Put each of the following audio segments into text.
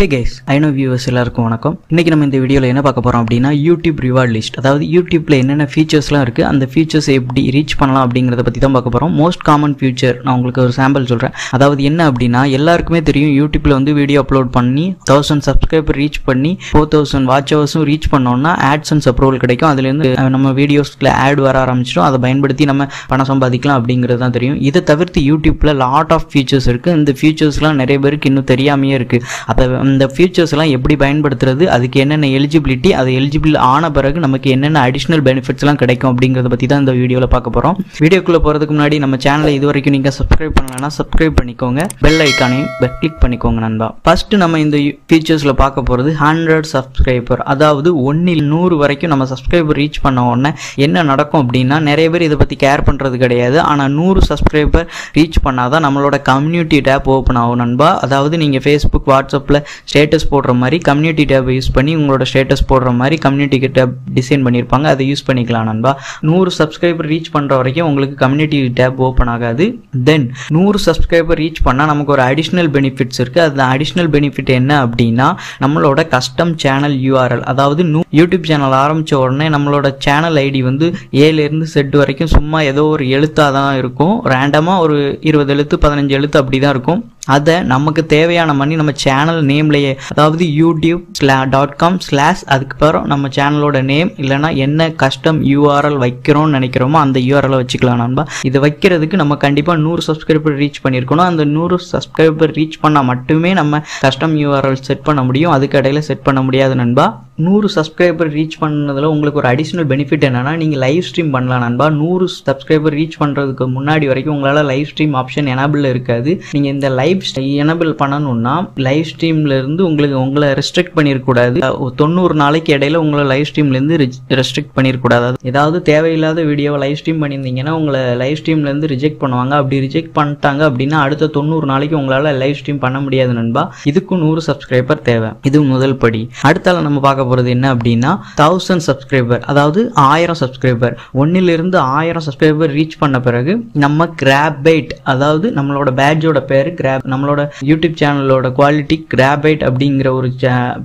Hey guys I know viewers எல்லாருக்கும் வணக்கம். இன்னைக்கு நம்ம இந்த வீடியோவில் என்ன பார்க்க போகிறோம் அப்படின்னா யூடியூப் ரிவார்ட் லிஸ்ட் அதாவது யூடியூப்பில் என்னென்ன ஃபீச்சர்ஸ்லாம் இருக்குது அந்த ஃபீச்சர்ஸ் எப்படி ரீச் பண்ணலாம் அப்படிங்கிறத பற்றி தான் பார்க்க போகிறோம் மோஸ்ட் காமன் ஃபியூச்சர் நான் உங்களுக்கு ஒரு சாம்பிள் சொல்கிறேன் அதாவது என்ன அப்படின்னா எல்லாருக்குமே தெரியும் யூடியூப்பில் வந்து வீடியோ அப்லோட் பண்ணி தௌசண்ட் சப்ஸ்கிரைபர் ரீச் பண்ணி ஃபோர் தௌசண்ட் வாட்ச் ஹவர்ஸும் ரீச் பண்ணோம்னா அண்ட் அப்ரூவல் கிடைக்கும். அதுலேருந்து நம்ம வீடியோஸில் ஆட் வர ஆரம்பிச்சிடும். அதை பயன்படுத்தி நம்ம பணம் சம்பாதிக்கலாம் அப்படிங்கிறது தான் தெரியும். இதை தவிர்த்து யூடியூப்பில் லாட் ஆஃப் ஃபீச்சர்ஸ் இருக்குது இந்த ஃபீச்சர்ஸ்லாம் நிறைய பேருக்கு இன்னும் தெரியாமையே இருக்குது அதை அந்த ஃபியூச்சர்ஸ்லாம் எப்படி பயன்படுத்துறது அதுக்கு என்னென்ன எலிஜிபிலிட்டி அது எலிஜிபிள் ஆன பிறகு நமக்கு என்னென்ன அடிஷ்னல் பெனிஃபிட்ஸ்லாம் கிடைக்கும் அப்படிங்கிறத பற்றி தான் இந்த வீடியோவில் பார்க்க போகிறோம் வீடியோக்குள்ளே போகிறதுக்கு முன்னாடி நம்ம சேனலை இது வரைக்கும் நீங்கள் சப்ஸ்கிரைப் பண்ணலன்னா சப்ஸ்கிரைப் பண்ணிக்கோங்க. பெல் ஐக்கானையும் கிளிக் பண்ணிக்கோங்க நண்பா. ஃபர்ஸ்ட் நம்ம இந்த ஃபியூச்சர்ஸில் பார்க்க போகிறது ஹண்ட்ரட் சப்ஸ்கிரைபர் அதாவது ஒன்றில் நூறு வரைக்கும் நம்ம சப்ஸ்கிரைபர் ரீச் பண்ண உடனே என்ன நடக்கும் அப்படின்னா நிறைய பேர் இதை பற்றி கேர் பண்ணுறது கிடையாது. ஆனால் நூறு சப்ஸ்கிரைபர் ரீச் பண்ணாதான் நம்மளோட கம்யூனிட்டி டேப் ஓப்பன் ஆகும் நண்பா. அதாவது நீங்கள் ஃபேஸ்புக் வாட்ஸ்அப்பில் ஸ்டேட்டஸ் போடுற மாதிரி கம்யூனிட்டி டேப் யூஸ் பண்ணி உங்களோட ஸ்டேட்டஸ் போடுற மாதிரி கம்யூனிட்டி டேப் டிசைன் பண்ணியிருப்பாங்க. அதை யூஸ் பண்ணிக்கலாம் நண்பா. நூறு சப்ஸ்கிரைபர் ரீச் பண்ணுற வரைக்கும் உங்களுக்கு கம்யூனிட்டி டேப் ஓப்பன் ஆகாது. தென் நூறு சப்ஸ்கிரைபர் ரீச் பண்ணால் நமக்கு ஒரு அடிஷ்னல் பெனிஃபிட்ஸ் இருக்குது அது அடிஷ்னல் பெனிஃபிட் என்ன அப்படின்னா நம்மளோட கஸ்டம் சேனல் யூஆர்எல் அதாவது நூ யூடியூப் சேனல் ஆரம்பித்த உடனே நம்மளோட சேனல் ஐடி வந்து ஏலேருந்து செட் வரைக்கும் சும்மா ஏதோ ஒரு எழுத்தாக தான் இருக்கும். ரேண்டமாக ஒரு இருபது எழுத்து பதினஞ்சு எழுத்து அப்படி தான் இருக்கும். அதை நமக்கு தேவையான மணி நம்ம சேனல் நேம்லேயே அதாவது YouTube slash dot com slash அதுக்கப்புறம் நம்ம சேனலோட நேம் இல்லைனா என்ன கஸ்டம் யூஆர்எல் வைக்கிறோம்னு நினைக்கிறோமோ அந்த யூஆர்எல் வச்சுக்கலாம் நண்பா. இது வைக்கிறதுக்கு நம்ம கண்டிப்பாக நூறு சப்ஸ்கிரைபர் ரீச் பண்ணியிருக்கணும். அந்த நூறு சப்ஸ்கிரைபர் ரீச் பண்ணால் மட்டுமே நம்ம கஸ்டம் யூஆர்எல் செட் பண்ண முடியும். அதுக்கு இடையில செட் பண்ண முடியாது நண்பா. நூறு சப்ஸ்கிரைபர் ரீச் பண்ணதில் உங்களுக்கு ஒரு அடிஷ்னல் பெனிஃபிட் என்னன்னா நீங்கள் லைவ் ஸ்ட்ரீம் பண்ணலாம் நண்பா. நூறு சப்ஸ்கிரைபர் ரீச் பண்ணுறதுக்கு முன்னாடி வரைக்கும் உங்களால் லைவ் ஸ்ட்ரீம் ஆப்ஷன் எனபிள் இருக்காது. நீங்கள் இந்த லைவ் எனபிள் பண்ணணும்னா லைவ் ஸ்ட்ரீம்ல இருந்து உங்களுக்கு உங்களை ரெஸ்ட்ரிக்ட் பண்ணிடக்கூடாது தொண்ணூறு நாளைக்கு இடையில உங்களை லைவ் ஸ்ட்ரீம்ல இருந்து ரெஸ்ட்ரிக்ட் பண்ணிடக்கூடாது ஏதாவது தேவையில்லாத வீடியோவை லைவ் ஸ்ட்ரீம் பண்ணியிருந்தீங்கன்னா உங்களை லைவ் ஸ்ட்ரீம்ல இருந்து ரிஜெக்ட் பண்ணுவாங்க. அப்படி ரிஜெக்ட் பண்ணிட்டாங்க அப்படின்னா அடுத்த தொண்ணூறு நாளைக்கு உங்களால் லைவ் ஸ்ட்ரீம் பண்ண முடியாது நண்பா. இதுக்கும் நூறு சப்ஸ்கிரைபர் தேவை. இது முதல் படி. அடுத்தால நம்ம பார்க்க போகிறது என்ன அப்படின்னா தௌசண்ட் சப்ஸ்கிரைபர் அதாவது ஆயிரம் சப்ஸ்கிரைபர் ஒன்னிலிருந்து ஆயிரம் சப்ஸ்கிரைபர் ரீச் பண்ண பிறகு நம்ம கிராபைட் அதாவது நம்மளோட பேட்ஜோட பேர் கிராப் நம்மளோட யூடியூப் சேனலோட குவாலிட்டி கிராபைட் அப்படிங்கிற ஒரு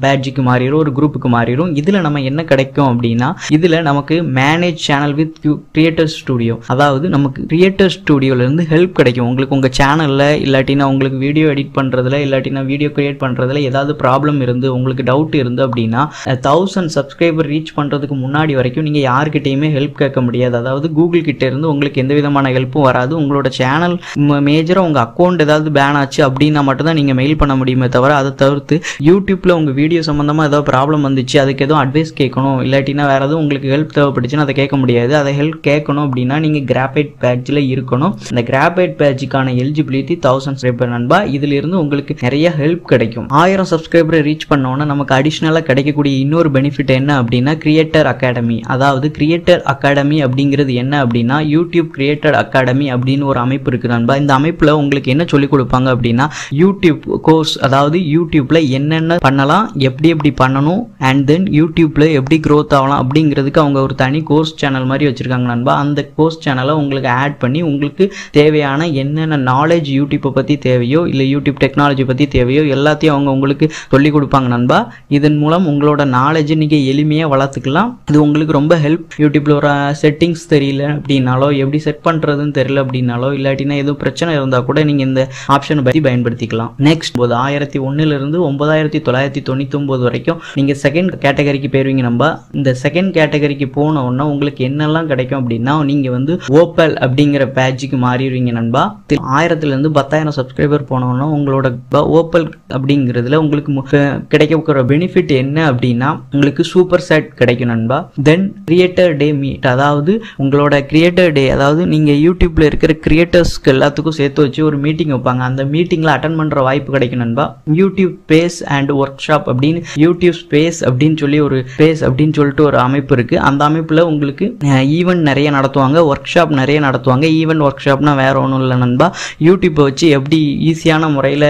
பேட்ஜுக்கு மாறிடும் ஒரு குரூப்புக்கு மாறிடும் இதில் நம்ம என்ன கிடைக்கும் அப்படின்னா இதில் நமக்கு manage channel with creator studio அதாவது நமக்கு கிரியேட்டர் ஸ்டுடியோலேருந்து ஹெல்ப் கிடைக்கும். உங்களுக்கு உங்கள் சேனலில் இல்லாட்டினா உங்களுக்கு வீடியோ எடிட் பண்ணுறதுல இல்லாட்டினா வீடியோ கிரியேட் பண்ணுறதுல ஏதாவது ப்ராப்ளம் இருந்து உங்களுக்கு டவுட் இருந்து அப்படின்னா தௌசண்ட் சப்ஸ்கிரைபர் ரீச் பண்ணுறதுக்கு முன்னாடி வரைக்கும் நீங்கள் யாருக்கிட்டேயுமே ஹெல்ப் கேட்க முடியாது. அதாவது கூகுள் கிட்டே இருந்து உங்களுக்கு எந்த விதமான ஹெல்ப்பும் வராது. உங்களோட சேனல் மேஜராக உங்கள் அக்கௌண்ட் ஏதாவது பேன் ஆச்சு அப்படின்னா மட்டும்தான் நீங்கள் மெயில் பண்ண முடியுமே தவிர அதை தவிர்த்து யூடியூப்பில் உங்கள் வீடியோ சம்மந்தமாக ஏதாவது ப்ராப்ளம் வந்துச்சு அதுக்கு எதுவும் அட்வைஸ் கேட்கணும். இல்லாட்டினா வேறு எதுவும் உங்களுக்கு ஹெல்ப் தேவைப்பட்டுச்சுன்னு அதை கேட்க முடியாது. அதை ஹெல்ப் கேட்கணும் அப்படின்னா நீங்கள் கிராஃபைட் பேட்ஜில் இருக்கணும். இந்த கிராஃபைட் பேட்ஜுக்கான எலிஜிபிலிட்டி தௌசண்ட் சப்ஸ்கிரைபர் நண்பா இதிலிருந்து உங்களுக்கு நிறைய ஹெல்ப் கிடைக்கும். ஆயிரம் சப்ஸ்கிரைபரை ரீச் பண்ணோன்னா நமக்கு அடிஷ்னலாக கிடைக்கக்கூடிய இன்னொரு பெனிஃபிட் என்ன அப்படின்னா கிரியேட்டர் அகாடமி அதாவது கிரியேட்டர் அகாடமி அப்படிங்கிறது என்ன அப்படின்னா யூடியூப் கிரியேட்டர் அகாடமி அப்படின்னு ஒரு அமைப்பு இருக்குது நண்பா. இந்த அமைப்பில் உங்களுக்கு என்ன சொல்லிக் கொடுப்பாங்க அப்படின்னா யூடியூப் கோர்ஸ் அதாவது யூடியூப்பில் என்னென்ன பண்ணலாம் எப்படி எப்படி பண்ணணும் அண்ட் தென் யூடியூப்பில் எப்படி க்ரோத் ஆகலாம் அப்படிங்கிறதுக்கு அவங்க ஒரு தனி கோர்ஸ் சேனல் மாதிரி வச்சுருக்காங்க நண்பா. அந்த கோர்ஸ் சேனலை உங்களுக்கு ஆட் பண்ணி உங்களுக்கு தேவையான என்னென்ன நாலேஜ் யூடியூப்பை பற்றி தேவையோ இல்லை யூடியூப் டெக்னாலஜி பற்றி தேவையோ எல்லாத்தையும் அவங்க உங்களுக்கு சொல்லிக் கொடுப்பாங்க நண்பா. இதன் மூலம் உங்களோட நாலேஜ் நீங்கள் எளிமையாக வளர்த்துக்கலாம். இது உங்களுக்கு ரொம்ப ஹெல்ப் யூடியூப்பில் ஒரு செட்டிங்ஸ் தெரியல அப்படின்னாலோ எப்படி செட் பண்ணுறதுன்னு தெரியல அப்படின்னாலோ இல்லாட்டினா எதுவும் பிரச்சனை இருந்தால் கூட நீங்கள் இந்த ஆப்ஷனை பற்றி பயன்படுத்திக்கலாம். நெக்ஸ்ட் போது ஆயிரத்தி ஒன்றுலேருந்து ஒன்பதாயிரத்தி தொள்ளாயிரத்தி தொண்ணூற்றி ஒம்பது வரைக்கும் நீங்கள் செகண்ட் கேட்டகரிக்கு போயிருவீங்க நம்ம. இந்த செகண்ட் கேட்டகரிக்கு போன உடனே உங்களுக்கு என்னெல்லாம் கிடைக்கும் அப்படின்னா நீங்கள் வந்து ஓப்பல் அப்படிங்கிற பேட்ஜுக்கு மாறிடுவீங்க நண்பா. ஆயிரத்துலேருந்து பத்தாயிரம் சப்ஸ்கிரைபர் போனோன்னா உங்களோட ஓப்பல் அப்படிங்கிறதுல உங்களுக்கு மு- பெனிஃபிட் என்ன அப்படின்னு உங்களுக்கு சூப்பர் செட் கிடைக்கும் நண்பா. தென் கிரியேட்டர் டே மீட் அதாவது உங்களோட கிரியேட்டர் டே அதாவது நீங்கள் யூடியூப்பில் இருக்கிற கிரியேட்டர்ஸ்க்கு எல்லாத்துக்கும் சேர்த்து வச்சு ஒரு மீட்டிங் வைப்பாங்க. அந்த மீட்டிங்கில் அட்டன் பண்ணுற வாய்ப்பு கிடைக்கும் நண்பா. YouTube space and workshop அப்படின்னு யூடியூப் ஸ்பேஸ் அப்படின்னு சொல்லி ஒரு ஸ்பேஸ் அப்படின்னு சொல்லிட்டு ஒரு அமைப்பு இருக்கு. அந்த அமைப்பில் உங்களுக்கு ஈவெண்ட் நிறைய நடத்துவாங்க. ஒர்க் ஷாப் நிறைய நடத்துவாங்க. ஈவெண்ட் ஒர்க் ஷாப்னா வேற ஒன்றும் இல்லை நண்பா. யூடியூப்பை வச்சு எப்படி ஈஸியான முறையில்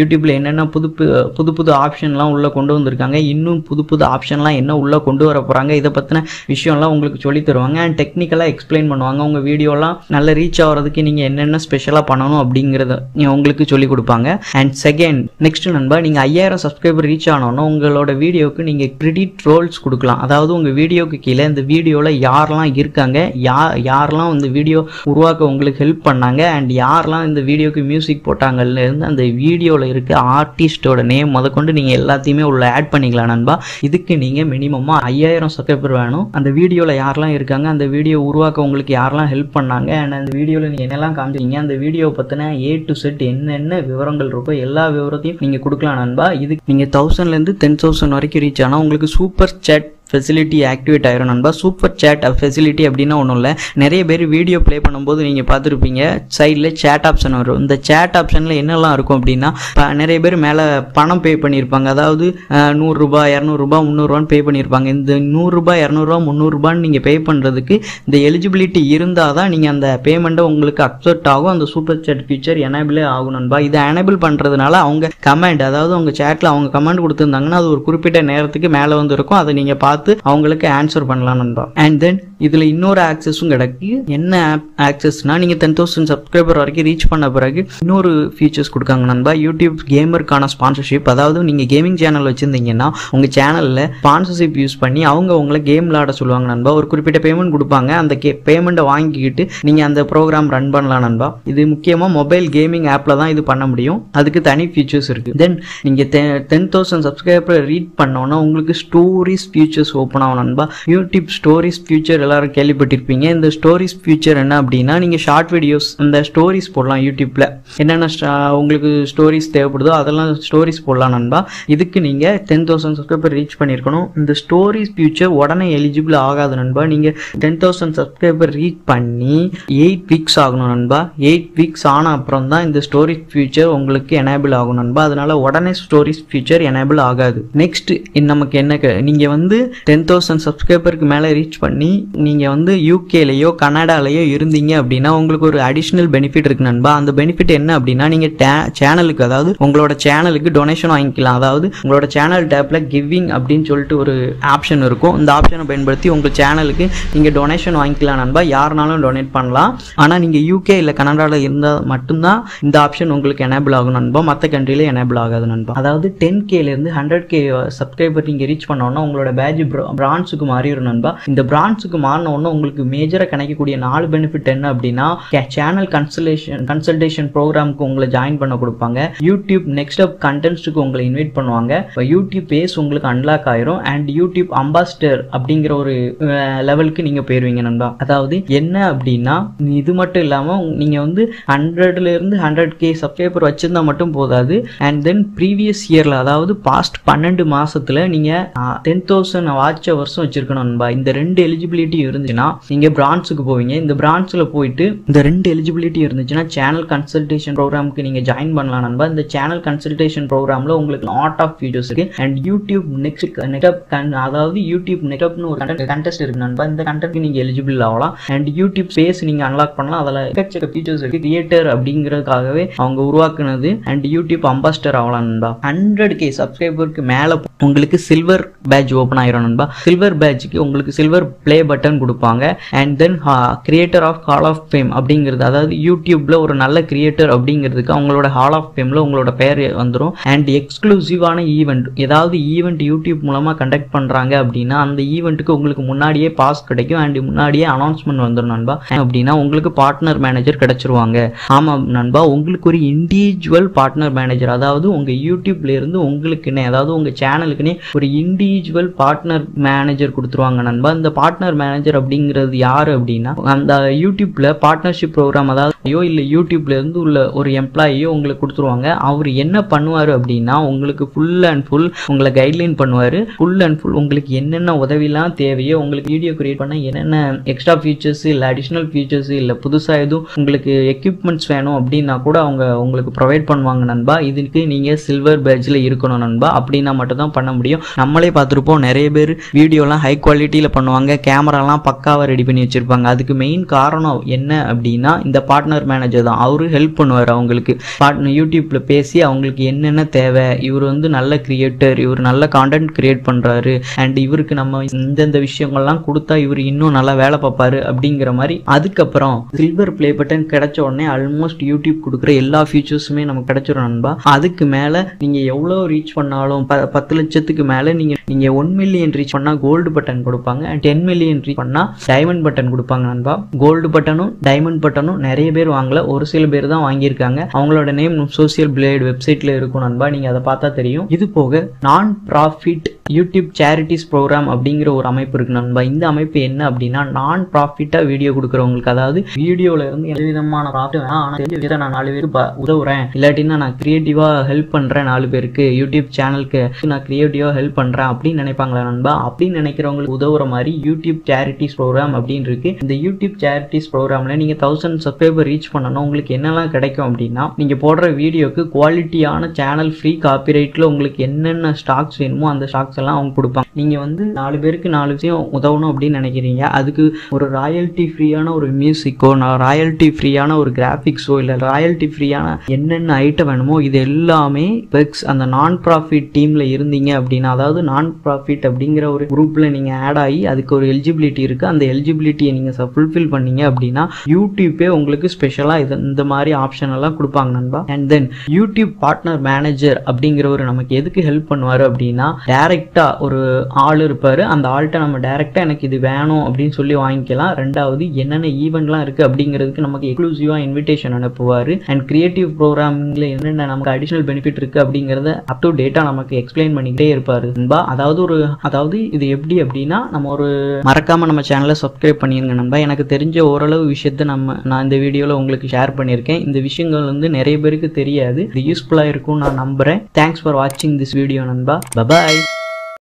யூடியூப்பில் என்னென்ன புது புது புது ஆப்ஷன்லாம் உள்ள கொண்டு வந்திருக்காங்க. இன்னும் புது புது ஆப்ஷன்லாம் என்ன உள்ளே கொண்டு வர போகிறாங்க இதை பற்றின விஷயம்லாம் உங்களுக்கு சொல்லி தருவாங்க. அண்ட் டெக்னிக்கலாக எக்ஸ்பிளைன் பண்ணுவாங்க. உங்கள் வீடியோலாம் நல்ல ரீச் ஆகிறதுக்கு நீங்கள் என்னென்ன ஸ்பெஷலாக பண்ணணும் அப்படிங்கிறத உங்களுக்கு சொல்லி கொடுப்பாங்க. அண்ட் செகண்ட் நெக்ஸ்ட் நண்பா நீங்கள் ஐயாயிரம் சப்ஸ்கிரைபர் ரீச் ஆனோன்னா உங்களோட வீடியோக்கு நீங்கள் கிரெடிட் ரோல்ஸ் கொடுக்கலாம். அதாவது உங்கள் வீடியோக்கு கீழே இந்த வீடியோவில் யாரெல்லாம் இருக்காங்க யா யாரெல்லாம் இந்த வீடியோ உருவாக்க உங்களுக்கு ஹெல்ப் பண்ணாங்க அண்ட் யாரெல்லாம் இந்த வீடியோக்கு மியூசிக் போட்டாங்கல்ல இருந்து அந்த வீடியோவில் இருக்க ஆர்டிஸ்டோட நேம் முதற்கொண்டு நீங்கள் எல்லாத்தையுமே உள்ள ஆட் பண்ணிக்கலாம் நண்பா. இதுக்கு நீங்கள் மினிமமாக ஐயாயிரம் சப்ஸ்கிரைபர் வேணும். அந்த வீடியோவில் யாரெல்லாம் இருக்காங்க அந்த வீடியோ உருவாக்க உங்களுக்கு யாரெல்லாம் ஹெல்ப் பண்ணாங்க அண்ட் அந்த வீடியோவில் நீங்கள் என்னெல்லாம் காமிச்சிங்க அந்த வீடியோ பற்றின ஏ டு செட் என்னென்ன விவரங்கள் இருக்கோ எல்லா விவரத்தையும் நீங்கள் கொடுக்கலாம் நண்பா. இதுக்கு நீங்கள் தௌசண்ட்லேருந்து டென் தௌசண்ட் வரைக்கும் ரீச் ஆனால் உங்களுக்கு சூப்பர் சேட் ஃபெசிலிட்டி ஆக்டிவேட் ஆயிரும் நண்பா. சூப்பர் சேட் ஃபெசிலிட்டி அப்படின்னா ஒன்றும் இல்லை. நிறைய பேர் வீடியோ ப்ளே பண்ணும்போது நீங்கள் பார்த்துருப்பீங்க. சைடில் சேட் ஆப்ஷன் வரும். இந்த சேட் ஆப்ஷனில் என்னெல்லாம் இருக்கும் அப்படின்னா நிறைய பேர் மேலே பணம் பே பண்ணியிருப்பாங்க அதாவது நூறுரூபா இரநூறுபா முந்நூறுரூவான்னு பே பண்ணியிருப்பாங்க இந்த நூறுரூபா இரநூறுவா முந்நூறுரூபான்னு நீங்கள் பே பண்ணுறதுக்கு இந்த எலிஜிபிலிட்டி இருந்தால் தான் நீங்கள் அந்த பேமெண்ட்டை உங்களுக்கு அக்செப்ட் ஆகும். அந்த சூப்பர் சேட் ஃபீச்சர் எனேபிளே ஆகும் நண்பா. இதை எனேபிள் பண்ணுறதுனால அவங்க கமெண்ட் அதாவது அவங்க சேட்டில் அவங்க கமெண்ட் கொடுத்துருந்தாங்கன்னா அது ஒரு குறிப்பிட்ட நேரத்துக்கு மேலே வந்து இருக்கும். அதை நீங்கள் பார்த்து அவங்களுக்கு ஆன்சர் பண்ணலாம் நண்பா அண்ட் தென் இதில் இன்னொரு ஆக்சஸும் கிடக்கு. என்ன ஆப் ஆக்சஸ்னால் நீங்கள் டென் தௌசண்ட் சப்ஸ்கிரைபர் வரைக்கும் ரீச் பண்ண பிறகு இன்னொரு ஃபீச்சர்ஸ் கொடுக்காங்க நண்பா. யூடியூப் கேமருக்கான ஸ்பான்சர்ஷிப் அதாவது நீங்கள் கேமிங் சேனல் வச்சுருந்தீங்கன்னா உங்கள் சேனலில் ஸ்பான்சர்ஷிப் யூஸ் பண்ணி அவங்க உங்களை கேம் விளாட சொல்லுவாங்க நண்பா. ஒரு குறிப்பிட்ட பேமெண்ட் கொடுப்பாங்க. அந்த கே பேமெண்ட்டை வாங்கிக்கிட்டு நீங்கள் அந்த ப்ரோக்ராம் ரன் பண்ணலாம் நண்பா. இது முக்கியமாக மொபைல் கேமிங் ஆப்பில் தான் இது பண்ண முடியும். அதுக்கு தனி ஃபீச்சர்ஸ் இருக்குது தென் நீங்கள் டென் தௌசண்ட் சப்ஸ்கிரைபர் ரீட் பண்ணோன்னா உங்களுக்கு ஸ்டோரிஸ் ஃபியூச்சர்ஸ் ஓப்பன் ஆகும் நண்பா. யூடியூப் ஸ்டோரிஸ் ஃபியூச்சர் எல்லாரும் கேள்விப்பட்டிருப்பீங்க. இந்த ஸ்டோரிஸ் ஃபியூச்சர் என்ன அப்படின்னா நீங்கள் ஷார்ட் வீடியோஸ் இந்த ஸ்டோரிஸ் போடலாம் யூடியூப்பில் என்னென்ன உங்களுக்கு ஸ்டோரிஸ் தேவைப்படுதோ அதெல்லாம் ஸ்டோரிஸ் போடலாம் நண்பா. இதுக்கு நீங்கள் டென் தௌசண்ட் சப்ஸ்கிரைபர் ரீச் பண்ணியிருக்கணும் இந்த ஸ்டோரிஸ் ஃபியூச்சர் உடனே எலிஜிபிள் ஆகாது நண்பா. நீங்கள் டென் தௌசண்ட் சப்ஸ்கிரைபர் ரீச் பண்ணி எயிட் வீக்ஸ் ஆகணும் நண்பா. எயிட் வீக்ஸ் ஆன அப்புறம் தான் இந்த ஸ்டோரிஸ் ஃபியூச்சர் உங்களுக்கு எனேபிள் ஆகும் நண்பா. அதனால உடனே ஸ்டோரிஸ் ஃபியூச்சர் எனேபிள் ஆகாது. நெக்ஸ்ட் நமக்கு என்ன க- வந்து டென் தௌசண்ட் சப்ஸ்கிரைபருக்கு மேலே ரீச் பண்ணி நீங்கள் வந்து யூகேலையோ கனடாலேயோ இருந்தீங்க அப்படின்னா உங்களுக்கு ஒரு அடிஷ்னல் பெனிஃபிட் இருக்கு நண்பா. அந்த பெனிஃபிட் என்ன அப்படின்னா நீங்கள் சேனலுக்கு அதாவது உங்களோட சேனலுக்கு டொனேஷன் வாங்கிக்கலாம். அதாவது உங்களோட சேனல் டேப்பில் கிவிங் அப்படின்னு சொல்லிட்டு ஒரு ஆப்ஷன் இருக்கும். இந்த ஆப்ஷனை பயன்படுத்தி உங்கள் சேனலுக்கு நீங்கள் டொனேஷன் வாங்கிக்கலாம் நண்பா. யாருனாலும் டொனேட் பண்ணலாம். ஆனால் நீங்கள் யூகே இல்லை கனடாவில் இருந்தால் மட்டும்தான் இந்த ஆப்ஷன் உங்களுக்கு எனேபிள் ஆகும் நண்பா. மற்ற கண்ட்ரியில் எனேபிள் ஆகாது நண்பா. அதாவது டென் கேலேருந்து ஹண்ட்ரட் கே சப்ஸ்கிரைபர் நீங்கள் ரீச் பண்ணோன்னா உங்களோட பேஜ் பிரான்ஸுக்கு மாறிடும் நண்பா. இந்த பிரான்ஸுக்கு மாறின ஒன்று உங்களுக்கு மேஜராக கிடைக்கக்கூடிய நாலு பெனிஃபிட் என்ன அப்படின்னா சேனல் கன்சல்டேஷன் கன்சல்டேஷன் ப்ரோக்ராம்க்கு உங்களை ஜாயின் பண்ண கொடுப்பாங்க. யூடியூப் நெக்ஸ்ட் அப் கண்டென்ட்ஸுக்கு உங்களை இன்வைட் பண்ணுவாங்க. இப்போ யூடியூப் பேஸ் உங்களுக்கு அன்லாக் ஆயிரும். அண்ட் யூடியூப் அம்பாஸ்டர் அப்படிங்கிற ஒரு லெவலுக்கு நீங்க போயிருவீங்க நண்பா. அதாவது என்ன அப்படின்னா இது மட்டும் இல்லாம நீங்கள் நீங்க வந்து ஹண்ட்ரட்ல இருந்து ஹண்ட்ரட் கே சப்ஸ்கிரைபர் வச்சிருந்தா மட்டும் போதாது. அண்ட் தென் ப்ரீவியஸ் இயர்ல அதாவது பாஸ்ட் பன்னெண்டு மாசத்துல நீங்க டென் தௌசண்ட் வாட்ச் வருஷம் வச்சிருக்கணும் நண்பா. இந்த ரெண்டு எலிஜிபிலிட்டி இருந்துச்சுன்னா நீங்க பிரான்ஸுக்கு போவீங்க. இந்த பிரான்ஸ்ல போயிட்டு இந்த ரெண்டு எலிஜிபிலிட்டி இருந்துச்சுன்னா சேனல் கன்சல்டேஷன் ப்ரோக்ராமுக்கு நீங்க ஜாயின் பண்ணலாம் நண்பா. இந்த சேனல் கன்சல்டேஷன் ப்ரோக்ராம்ல உங்களுக்கு லாட் ஆஃப் வீடியோஸ் இருக்கு. அண்ட் யூடியூப் நெக்ஸ்ட் நெக்ஸ்ட் அதாவது யூடியூப் நெட்அப்னு ஒரு கண்டெஸ்ட் இருக்கு நண்பா. இந்த கண்டென்ட்க்கு நீங்க எலிஜிபிள் ஆகலாம். அண்ட் யூடியூப் ஸ்பேஸ் நீங்க அன்லாக் பண்ணலாம். அதில் எக்கச்சக்க ஃபீச்சர்ஸ் இருக்கு. கிரியேட்டர் அப்படிங்கிறதுக்காகவே அவங்க உருவாக்குனது. அண்ட் யூடியூப் அம்பாஸ்டர் ஆகலாம் நண்பா. ஹண்ட்ரட் கே சப்ஸ்கிரைபருக்கு மேலே உங்களுக்கு சில்வர் பேட்ச் ஓப்பன் ஆயிரும் நண்பா. சில்வர் பேட்ச்க்கு உங்களுக்கு சில்வர் ப்ளே பட்டன் கொடுப்பாங்க. And then creator of hall of fame அப்படிங்கிறது அதாவது யூடியூப்ல ஒரு நல்ல கிரியேட்டர் அப்படிங்கிறதுக்கு அவங்களோட ஹால் ஆஃப் ஃபேம்ல உங்களோட பெயர் வந்துடும் அண்ட் எக்ஸ்க்ளூசிவான ஈவெண்ட் ஏதாவது ஈவெண்ட் யூடியூப் மூலமாக கண்டக்ட் பண்றாங்க அப்படின்னா அந்த ஈவெண்ட்டுக்கு உங்களுக்கு முன்னாடியே பாஸ் கிடைக்கும். அண்ட் முன்னாடியே அனௌன்ஸ்மெண்ட் வந்துடும் நண்பா. அப்படின்னா உங்களுக்கு பார்ட்னர் மேனேஜர் கிடைச்சிருவாங்க. ஆமா நண்பா உங்களுக்கு ஒரு இண்டிவிஜுவல் பார்ட்னர் மேனேஜர் அதாவது உங்க யூடியூப்ல இருந்து உங்களுக்குன்னே அதாவது உங்கள் சேனலுக்குன்னே ஒரு இண்டிவிஜுவல் பார்ட்னர் மேனேஜர் கொடுத்துருவாங்க நண்பா. இந்த பார்ட்னர் மேனேஜர் மேனேஜர் அப்படிங்கிறது யார் அப்படின்னா அந்த யூடியூப்ல பார்ட்னர்ஷிப் ப்ரோக்ராம் அதாவது ஐயோ இல்லை யூடியூப்ல இருந்து உள்ள ஒரு எம்ப்ளாயியோ உங்களுக்கு கொடுத்துருவாங்க. அவர் என்ன பண்ணுவார் அப்படின்னா உங்களுக்கு ஃபுல் அண்ட் ஃபுல் உங்களை கைட்லைன் பண்ணுவார். ஃபுல் அண்ட் ஃபுல் உங்களுக்கு என்னென்ன உதவிலாம் தேவையோ உங்களுக்கு வீடியோ கிரியேட் பண்ண என்னென்ன எக்ஸ்ட்ரா ஃபீச்சர்ஸ் இல்லை அடிஷ்னல் ஃபீச்சர்ஸ் இல்லை புதுசாக எதுவும் உங்களுக்கு எக்யூப்மெண்ட்ஸ் வேணும் அப்படின்னா கூட அவங்க உங்களுக்கு ப்ரொவைட் பண்ணுவாங்க நண்பா. இதுக்கு நீங்கள் சில்வர் பேட்ஜில் இருக்கணும் நண்பா. அப்படின்னா மட்டும் தான் பண்ண முடியும். நம்மளே பார்த்துருப்போம் நிறைய பேர் வீடியோலாம் ஹை குவாலிட்டியில் பண்ணுவாங்க. கேமரா கேமராலாம் பக்காவாக ரெடி பண்ணி வச்சுருப்பாங்க. அதுக்கு மெயின் காரணம் என்ன அப்படின்னா இந்த பார்ட்னர் மேனேஜர் தான். அவரு ஹெல்ப் பண்ணுவார் அவங்களுக்கு. பார்ட்னர் யூடியூப்பில் பேசி அவங்களுக்கு என்னென்ன தேவை இவர் வந்து நல்ல கிரியேட்டர் இவர் நல்ல கான்டென்ட் கிரியேட் பண்ணுறாரு அண்ட் இவருக்கு நம்ம இந்தந்த விஷயங்கள்லாம் கொடுத்தா இவர் இன்னும் நல்லா வேலை பார்ப்பாரு அப்படிங்கிற மாதிரி. அதுக்கப்புறம் சில்வர் ப்ளே பட்டன் கிடைச்ச உடனே ஆல்மோஸ்ட் யூடியூப் கொடுக்குற எல்லா ஃபீச்சர்ஸுமே நமக்கு கிடைச்சிரும் நண்பா. அதுக்கு மேலே நீங்கள் எவ்வளோ ரீச் பண்ணாலும் ப- பத்து லட்சத்துக்கு மேலே நீங்கள் நீங்கள் ஒன் மில்லியன் ரீச் பண்ணால் கோல்டு பட்டன் கொடுப்பாங்க அண்ட் டென் மில்லியன் ரீச் பண்ணா டைமண்ட் பட்டன் கொடுப்பாங்க நண்பா. கோல்டு பட்டனும் டைமண்ட் பட்டனும் நிறைய பேர் வாங்கல. ஒரு சில பேர் தான் வாங்கியிருக்காங்க. அவங்களோட நேம் சோசியல் பிளேட் வெப்சைட்ல இருக்கும் நண்பா. நீங்க அதை பார்த்தா தெரியும். இது போக நான் ப்ராஃபிட் யூடியூப் சேரிட்டிஸ் ப்ரோக்ராம் அப்படிங்கிற ஒரு அமைப்பு இருக்கு நண்பா. இந்த அமைப்பு என்ன அப்படின்னா நான் ப்ராஃபிட்டா வீடியோ கொடுக்குறவங்களுக்கு அதாவது வீடியோல இருந்து எந்த விதமான ப்ராஃபிட் வேணாம் ஆனால் தெரிஞ்ச நான் நாலு பேர் உதவுறேன். இல்லாட்டினா நான் கிரியேட்டிவா ஹெல்ப் பண்றேன் நாலு பேருக்கு. யூடியூப் சேனலுக்கு நான் கிரியேட்டிவா ஹெல்ப் பண்றேன் அப்படின்னு நினைப்பாங்களா நண்பா? அப்படின்னு நினைக்கிறவங்களுக்கு உதவுற மாதிரி யூடியூப் சேரிட்டிஸ் ப்ரோக்ராம் அப்படின்னு இருக்கு. இந்த யூடியூப் சேரிட்டிஸ் ப்ரோக்ராம்ல நீங்க தௌசண்ட் சப்ஸ்கிரைபர் ரீச் பண்ணணும் உங்களுக்கு என்னெல்லாம் கிடைக்கும் அப்படின்னா நீங்க போடுற வீடியோக்கு குவாலிட்டியான சேனல் ஃப்ரீ காப்பிரைட்ல உங்களுக்கு என்னென்ன ஸ்டாக்ஸ் வேணுமோ அந்த ஸ்டாக்ஸ் எல்லாம் அவங்க கொடுப்பாங்க. நீங்கள் வந்து நாலு பேருக்கு நாலு விஷயம் உதவணும் அப்படின்னு நினைக்கிறீங்க. அதுக்கு ஒரு ராயல்ட்டி ஃப்ரீயான ஒரு மியூசிக்கோ நான் ராயல்ட்டி ஃப்ரீயான ஒரு கிராஃபிக்ஸோ இல்லை ராயல்ட்டி ஃப்ரீயான என்னென்ன ஐட்டம் வேணுமோ இது எல்லாமே பெக்ஸ் அந்த நான் ப்ராஃபிட் டீமில் இருந்தீங்க அப்படின்னா அதாவது நான் ப்ராஃபிட் அப்படிங்கிற ஒரு குரூப்பில் நீங்கள் ஆட் ஆகி அதுக்கு ஒரு எலிஜிபிலிட்டி இருக்குது அந்த எலிஜிபிலிட்டியை நீங்கள் ஃபுல்ஃபில் பண்ணீங்க அப்படின்னா யூடியூப்பே உங்களுக்கு ஸ்பெஷலாக இது இந்த மாதிரி ஆப்ஷன் எல்லாம் கொடுப்பாங்க நண்பா. And then YouTube partner manager அப்படிங்கிறவர் நமக்கு எதுக்கு ஹெல்ப் பண்ணுவார் அப்படின்னா டேரெக்டாக ஒரு ஆள் இருப்பாரு. அந்த ஆள்கிட்ட நம்ம டைரக்டா எனக்கு இது வேணும் அப்படின்னு சொல்லி வாங்கிக்கலாம். ரெண்டாவது என்னென்ன ஈவெண்ட்லாம் இருக்கு அப்படிங்கிறதுக்கு நமக்கு எக்ஸ்க்ளூசிவாக இன்விடேஷன் அனுப்புவார். அண்ட் கிரியேட்டிவ் ப்ரோக்ராமிங்கில் என்னென்ன நமக்கு அடிஷனல் பெனிஃபிட் இருக்கு அப்படிங்கிறத அப் டு டேட்டா நமக்கு எக்ஸ்பிளைன் பண்ணிக்கிட்டே இருப்பார். நண்பா அதாவது ஒரு அதாவது இது எப்படி அப்படின்னா நம்ம ஒரு மறக்காம நம்ம சேனலை சப்ஸ்கிரைப் பண்ணிடுங்க நண்பா. எனக்கு தெரிஞ்ச ஓரளவு விஷயத்த நம்ம நான் இந்த வீடியோவில் உங்களுக்கு ஷேர் பண்ணியிருக்கேன் இந்த விஷயங்கள் வந்து நிறைய பேருக்கு தெரியாது. இது யூஸ்ஃபுல்லா இருக்கும்னு நான் நம்புகிறேன் தேங்க்ஸ் ஃபார் வாட்சிங் திஸ் வீடியோ நண்பா. Bye bye